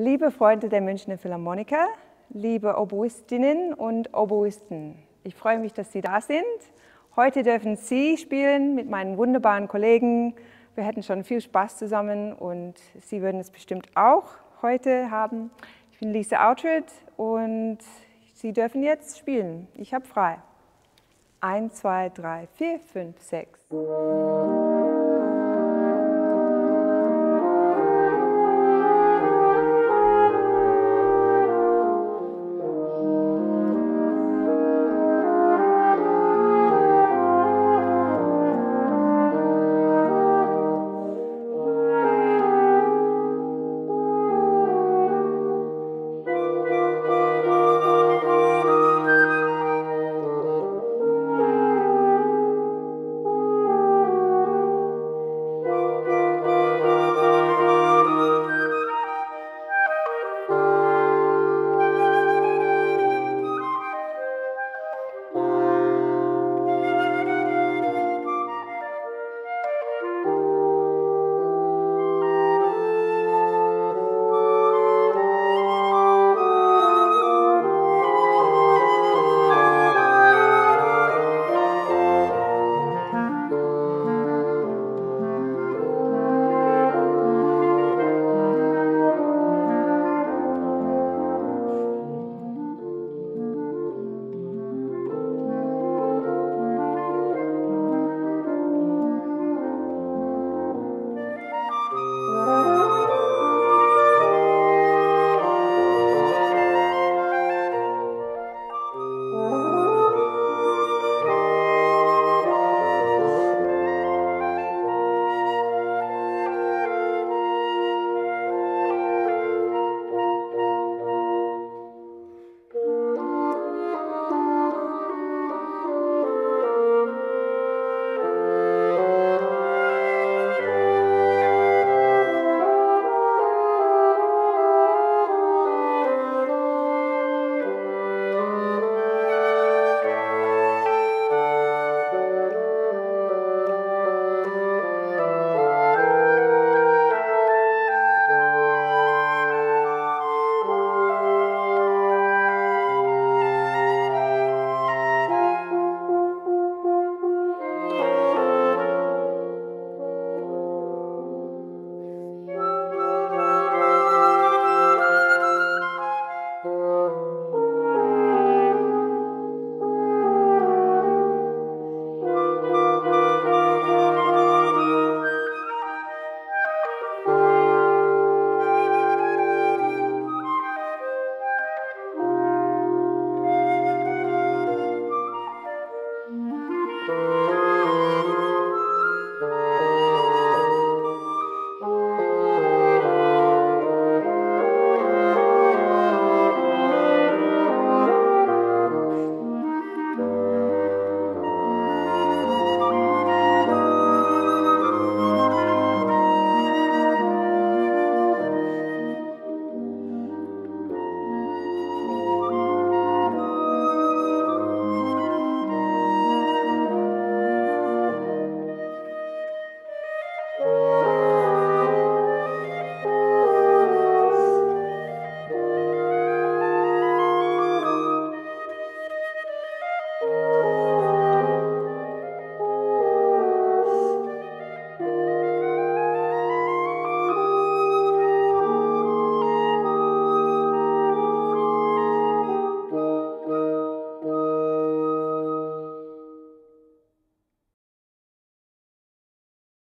Liebe Freunde der Münchner Philharmoniker, liebe Oboistinnen und Oboisten, ich freue mich, dass Sie da sind. Heute dürfen Sie spielen mit meinen wunderbaren Kollegen. Wir hatten schon viel Spaß zusammen und Sie würden es bestimmt auch heute haben. Ich bin Lisa Outred und Sie dürfen jetzt spielen. Ich habe frei. 1, 2, 3, 4, 5, 6.